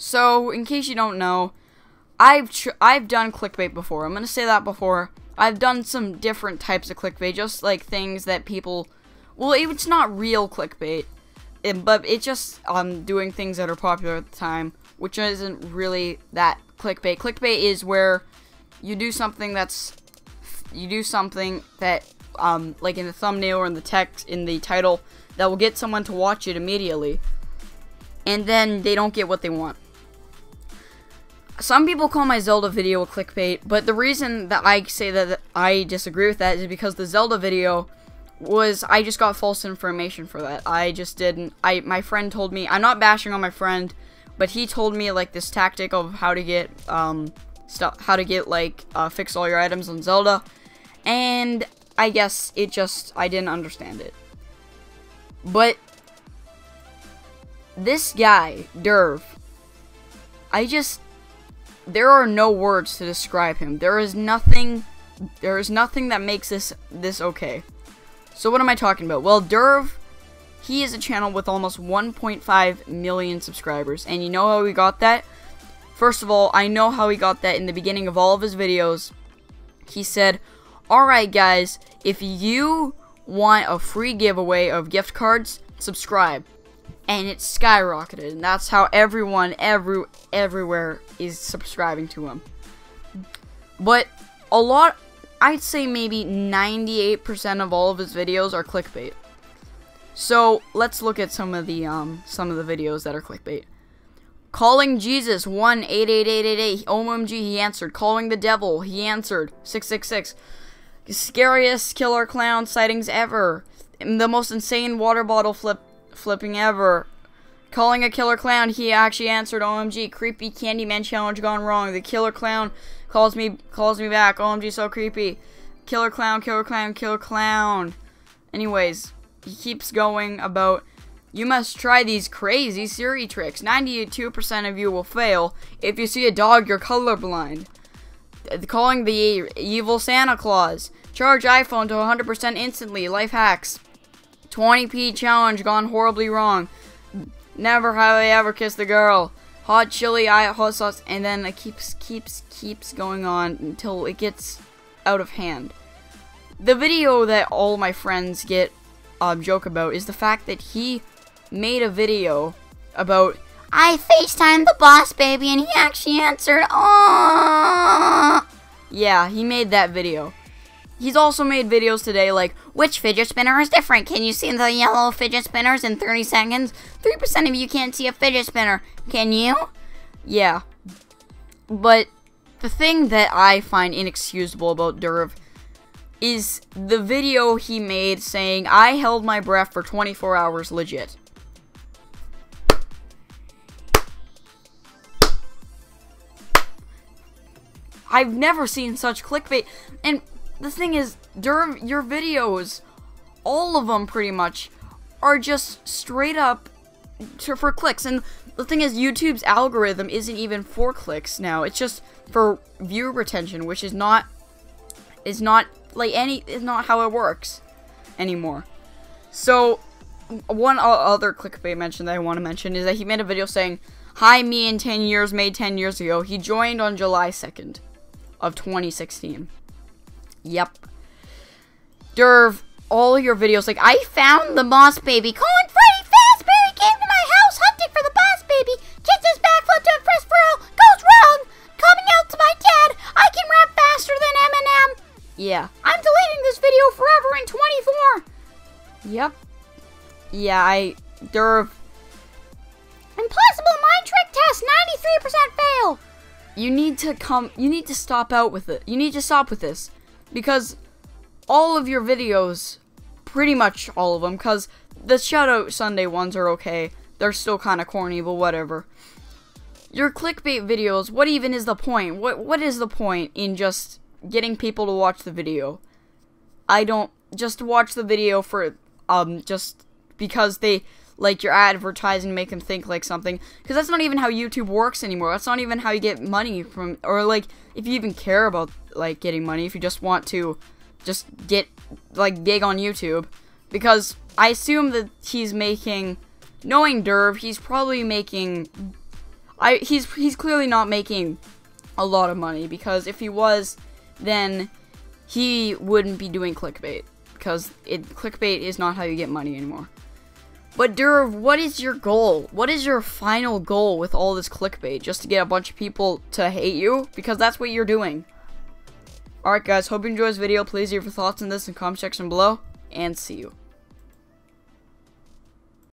So, in case you don't know, I've I've done clickbait before. I'm gonna say that before. I've done some different types of clickbait, just like things that people. Well, it's not real clickbait, it, but it's just um doing things that are popular at the time, which isn't really that clickbait. Clickbait is where you do something that's you do something that um like in the thumbnail or in the text in the title that will get someone to watch it immediately, and then they don't get what they want. Some people call my Zelda video a clickbait, but the reason that I say that I disagree with that is because the Zelda video was I just got false information for that. I just didn't. I my friend told me. I'm not bashing on my friend, but he told me like this tactic of how to get um stuff, how to get like uh, fix all your items on Zelda, and I guess it just I didn't understand it. But this guy Durv, I just there are no words to describe him. There is nothing there is nothing that makes this this okay. So what am I talking about? Well, Durv he is a channel with almost 1.5 million subscribers. And you know how he got that? First of all, I know how he got that in the beginning of all of his videos. He said, Alright guys, if you want a free giveaway of gift cards, subscribe and it skyrocketed and that's how everyone every everywhere is subscribing to him. But a lot i'd say maybe 98% of all of his videos are clickbait. So let's look at some of the um some of the videos that are clickbait. Calling jesus 1 omg he answered. Calling the devil he answered. 666 scariest killer clown sightings ever. The most insane water bottle flip flipping ever. Calling a killer clown, he actually answered OMG, creepy Candyman challenge gone wrong. The killer clown calls me calls me back. OMG so creepy. Killer clown, killer clown, killer clown. Anyways, he keeps going about you must try these crazy Siri tricks. 92% of you will fail. If you see a dog, you're colorblind. Calling the evil Santa Claus. Charge iPhone to 100% instantly. Life hacks. 20p challenge gone horribly wrong. Never have I ever kissed a girl. Hot chili, I hot sauce, and then it keeps keeps keeps going on until it gets out of hand. The video that all my friends get um, joke about is the fact that he made a video about I FaceTimed the boss baby and he actually answered, "Aww." Yeah, he made that video. He's also made videos today like, which fidget spinner is different? Can you see the yellow fidget spinners in 30 seconds? 3% of you can't see a fidget spinner. Can you? Yeah. But the thing that I find inexcusable about Durv is the video he made saying, I held my breath for 24 hours legit. I've never seen such clickbait. And the thing is, your videos, all of them pretty much are just straight up to, for clicks. And the thing is, YouTube's algorithm isn't even for clicks now. It's just for viewer retention, which is not is not like any is not how it works anymore. So one other clickbait mention that I want to mention is that he made a video saying, "Hi, me in 10 years made 10 years ago." He joined on July 2nd of 2016. Yep. Durv, all your videos, like, I found the boss baby. Colin Freddy Fazbear came to my house hunting for the boss baby. Kids his backflip to a first throw. Goes wrong. Coming out to my dad. I can rap faster than Eminem. Yeah. I'm deleting this video forever in 24. Yep. Yeah, I... Durv. Impossible mind trick test. 93% fail. You need to come... You need to stop out with it. You need to stop with this because all of your videos, pretty much all of them, because the Shoutout Sunday ones are okay. They're still kind of corny, but whatever. Your clickbait videos, what even is the point? What What is the point in just getting people to watch the video? I don't just watch the video for um just because they like your advertising make them think like something because that's not even how YouTube works anymore. That's not even how you get money from or like if you even care about like getting money if you just want to just get like gig on YouTube because I assume that he's making knowing Durv, he's probably making I he's he's clearly not making a lot of money because if he was, then he wouldn't be doing clickbait because it clickbait is not how you get money anymore. But Durv, what is your goal? What is your final goal with all this clickbait? Just to get a bunch of people to hate you? Because that's what you're doing. Alright guys, hope you enjoyed this video. Please leave your thoughts on this in the comment section below. And see you.